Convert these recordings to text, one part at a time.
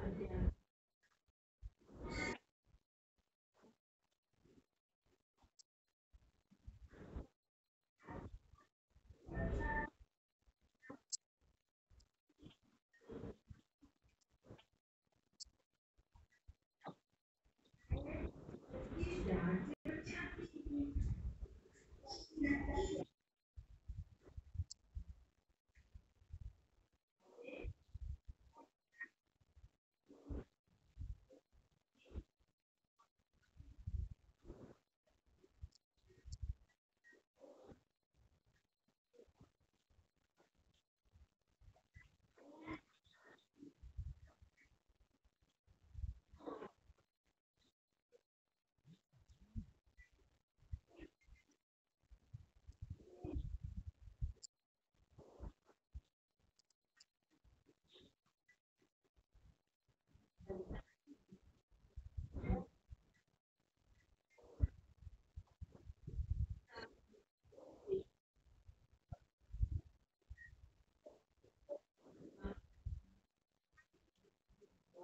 until now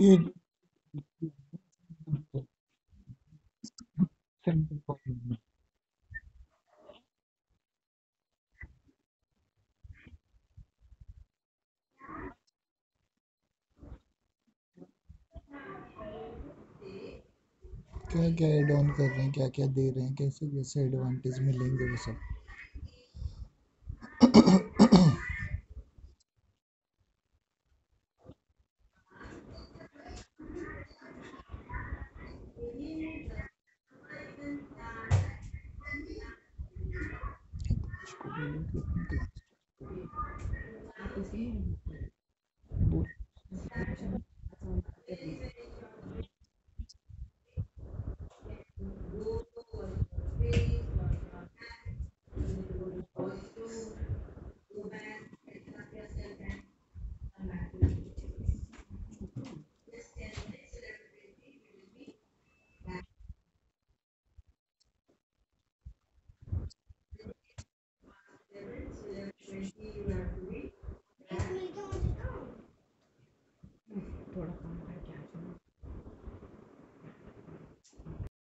क्या क्या add on कर रहे हैं? क्या क्या दे रहे हैं? कैसे कैसे एडवांटेज मिलेंगे वो सब? momento ah, juntos. Pues